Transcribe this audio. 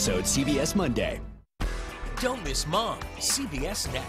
So it's CBS Monday. Don't miss Mom, CBS Next.